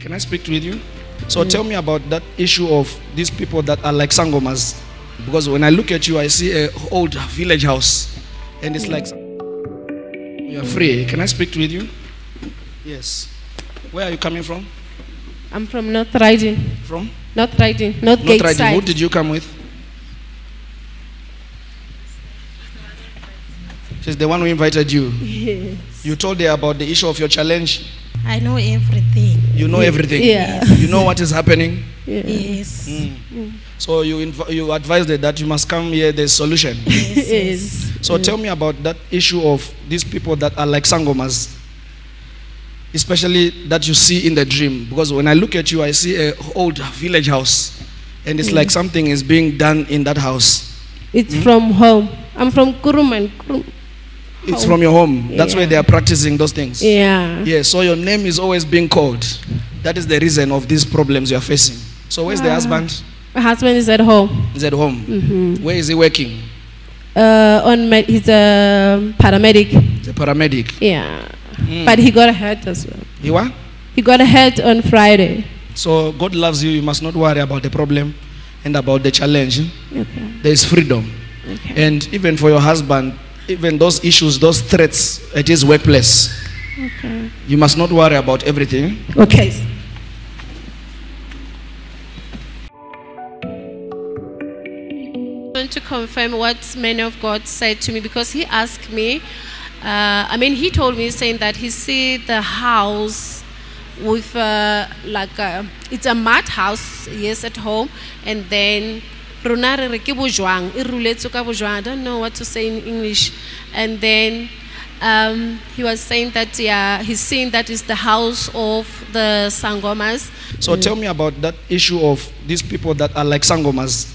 Can I speak with you? So tell me about that issue of these people that are like sangomas. Because when I look at you, I see an old village house, and it's like you are free. Can I speak with you? Yes. Where are you coming from? I'm from North Riding. From? North Riding. North Not Gate riding. Who did you come with? She's the one who invited you. Yes. You told her about the issue of your challenge. I know everything. You know everything. Yeah. You know what is happening. Yeah. Yes. Mm. Mm. So you inv- you advised her that you must come here. There's solution. Yes. Yes. So mm. tell me about that issue of these people that are like sangomas, especially that you see in the dream. Because when I look at you, I see a old village house, and it's like something is being done in that house. It's from home. I'm from Kuruman. Kurum- It's from your home. That's where they are practicing those things. Yeah. Yeah. So your name is always being called. That is the reason of these problems you are facing. So where's the Ah. husband? My husband is at home. He's at home. Mm-hmm. Where is he working? Uh, on med- he's a paramedic. He's a paramedic. Yeah. Mm. But he got hurt as well. You what? He got hurt on Friday. So God loves you. You must not worry about the problem and about the challenge. Okay. There is freedom. Okay. And even for your husband, even those issues, those threats at his workplace, Okay. you must not worry about everything. Okay. want to confirm what man of God said to me because he asked me. Uh, I mean, he told me saying that he see the house with uh, like a, it's a mud house, yes, at home, and then rona re re ke bojwang e ruletswe ka bojwang i don't know what to say in english and then um, he was saying that yeah he's seeing that is the house of the sangomas So tell me about that issue of these people that are like sangomas,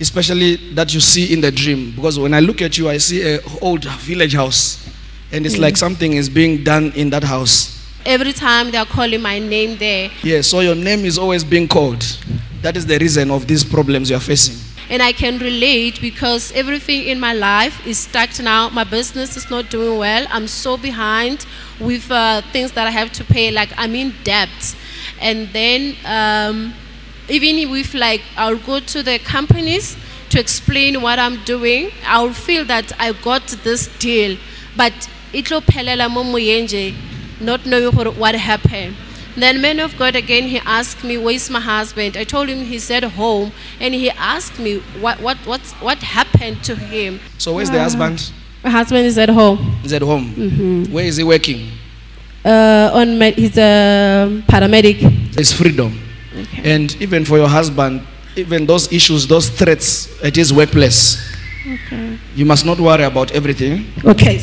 especially that you see in the dream. Because when I look at you, I see a old village house, and it's like something is being done in that house. every time they're calling my name there Yeah, so your name is always being called. That is the reason of these problems you are facing. And I can relate because everything in my life is stuck now. My business is not doing well. I'm so behind with uh, things that I have to pay. Like I'm in debt. And then um, even with like, I'll go to the companies to explain what I'm doing. I'll feel that I got this deal. But mo moyeng not knowing what happened. Then man of God again, he asked me, "Where's my husband?" I told him he said home, and he asked me what what what what happened to him. So where's the husband? Uh, my husband is at home. He's at home. Mm-hmm. Where is he working? Uh, on med- he's a um, paramedic. There's freedom. Okay. And even for your husband, even those issues, those threats at his workplace, Okay. you must not worry about everything. Okay.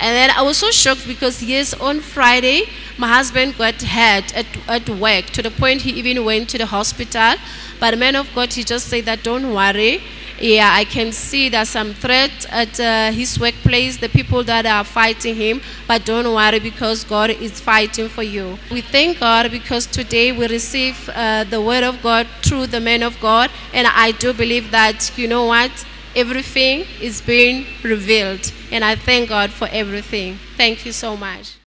And then I was so shocked because yes, on Friday, my husband got hurt at, at work to the point he even went to the hospital. But man of God, he just said that don't worry. Yeah, I can see there's some threat at uh, his workplace, the people that are fighting him, but don't worry because God is fighting for you. We thank God because today we receive uh, the word of God through the man of God, and I do believe that, you know what? everything is being revealed. And I thank God for everything. Thank you so much.